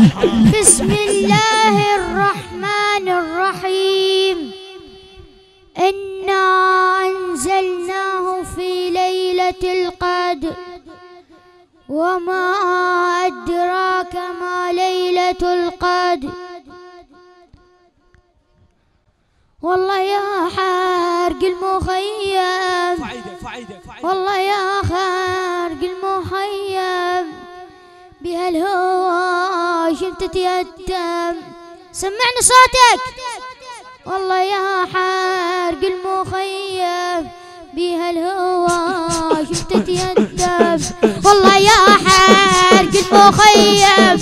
بسم الله الرحمن الرحيم. إنا أنزلناه في ليلة القدر. وما أدراك ما ليلة القدر. والله يا حارق المخيم. والله يا خارق المخيم. بهالهوى شمت تيتم سمعنا صوتك. والله يا حارق المخيم. بهالهوى شفت تيتم والله يا حارق المخيم.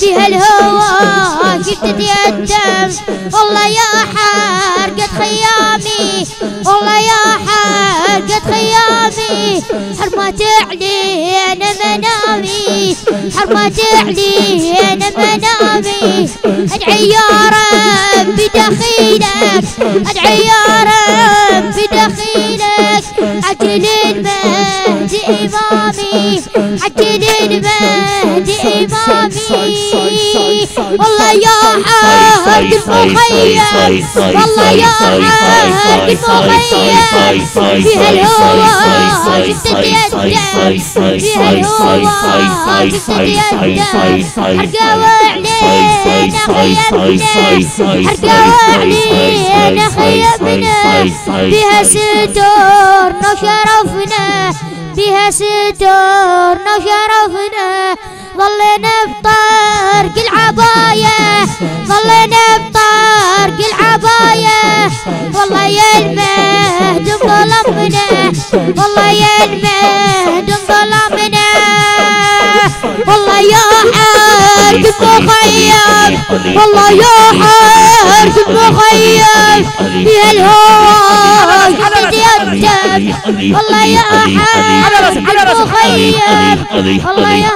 بهالهوى شفت تيتم والله يا حارقة خيامي. والله يا حارقة خيامي. حرمت علينا منامي. حرمت علينا منامي أدعي يا رب بدخيلك أدعي يا رب امامي عجل المهدي امامي والله يا حارق المخيم والله يا حارق المخيم فيها الهوى جدت يدم فيها الهوى جدت يدم حرقوا علينا خيمنا حرقوا علينا خيمنا بها ستورنا وشرفنا بها ستورنا وشرفنا ظلنا بطرق العباية ظلنا بطرق العباية والله يا المهد ظلمنا. والله يا المهد ظلمنا. والله يا حارق المخيم والله يا حارق المخيم يا الهوى يتيتم والله يا حارق المخيم والله يا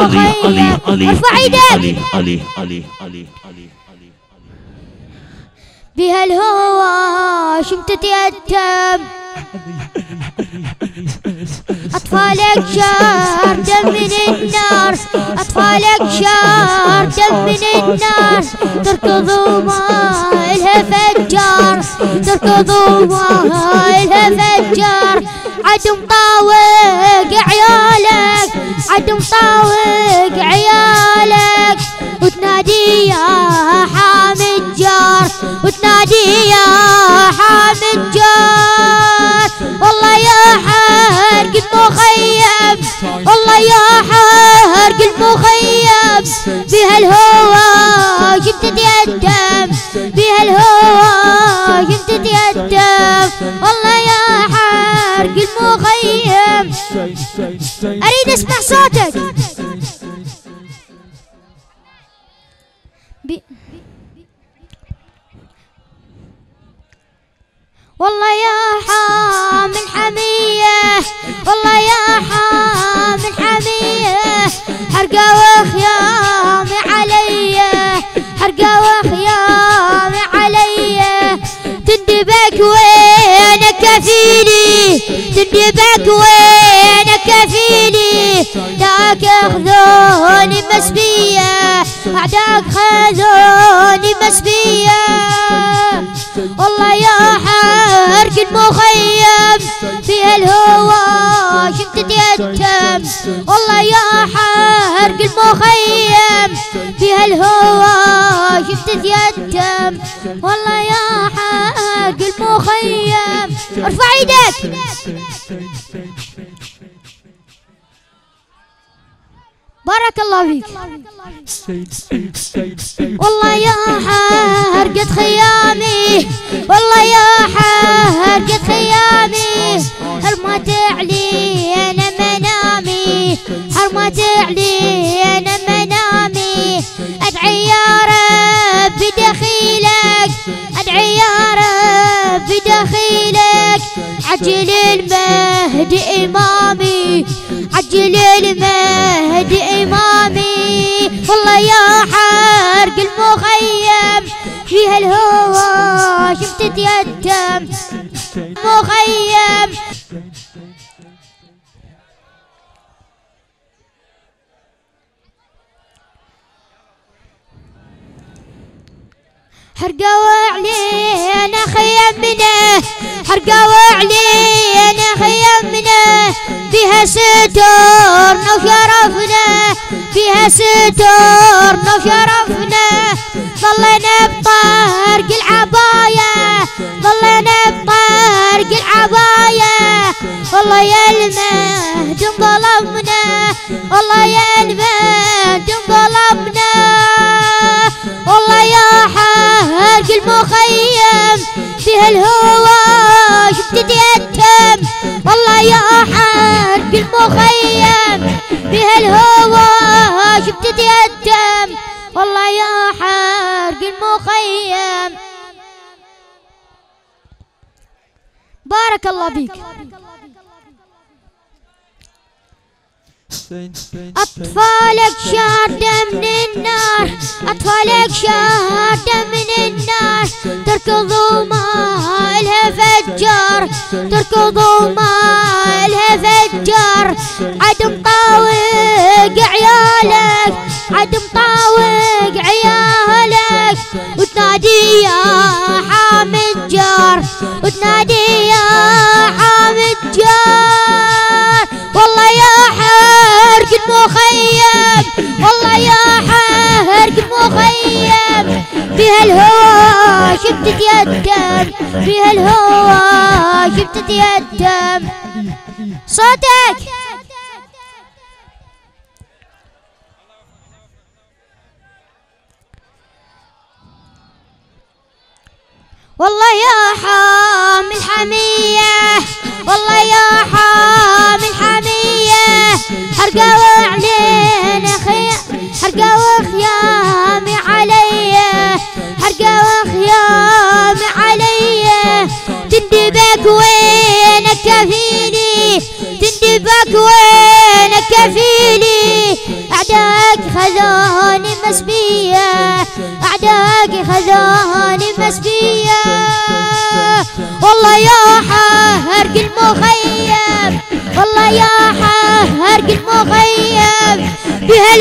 المخيم ارفع إيدك بها الهوى يتم أطفالك شار دم من النار. أطفالك شار دم من النار. تركضوا ما إلها فجار تركضوا ما إلها فجار عدم طاوق عيالك. عدم طاوق عيالك. وتنادي يا حامد جار. وتنادي يا يا حارق المخيم بها الهوى جبت يدم بها الهوى جبت يدم والله يا حارق المخيم أريد أسمع صوتك. والله يا حامل وينك كفيلي تندبك وينك كفيلي داك خذوني مسبية أعداك خذوني مسبية. والله يا حارق المخيم في الهوى شفت يتم والله يا حارق المخيم في الهوى شفت يتم والله يا حارق المخيم. ارفع إيدك بارك الله فيك. والله يا حرقة خيامي. والله يا حرقة خيامي. حرمت علينا منامي؟ حرمت علينا منامي؟ أدعي يا رب بدخيلك. عجل المهد إمامي عجل المهد إمامي. والله يا حرق المخيم في هالهوى شفت تيتم مخيم. حرقوا علينا خيمنا حرقوا علينا خيمنا فيها ستورنا وشرفنا فيها ستورنا وشرفنا ظلنا بطرق العباية ظلنا بطرق العباية. والله يا المهد ظلمنا والله يا المهد الهوى شفت يتم والله يا حرق المخيم فيها الهوى شفت يتم والله يا حرق المخيم بارك الله بيك أطفالك شاردة من النار أطفالك شاردة من النار تركضوا ما إلها فجار تركضوا ما إلها فجار عدم طاوق عيالك عدم طاوق عيالك. وتنادي يا حامد جار وتنادي يا حامد جار. والله يا حرق المخيم والله يا حرق المخيم. فيها الهوى شفتت يدم فيها الهوى شفتت يدم صوتك. والله يا حامل حمية والله يا حامل حمية حرقوا علينا خيام حرقوا خيامي كفيلي أعداك خذوني مسبية أعداك خذوني مسبية والله يا حرق المخيم والله يا حرق المخيم بها